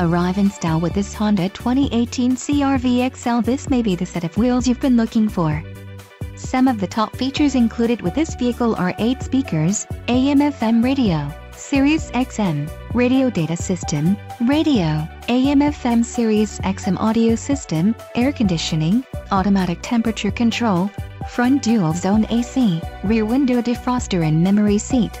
Arrive in style with this Honda 2018 CR-V EX-L this may be the set of wheels you've been looking for. Some of the top features included with this vehicle are 8 speakers, AM-FM radio, Sirius XM, radio data system, radio, AM-FM Sirius XM audio system, air conditioning, automatic temperature control, front dual zone AC, rear window defroster and memory seat.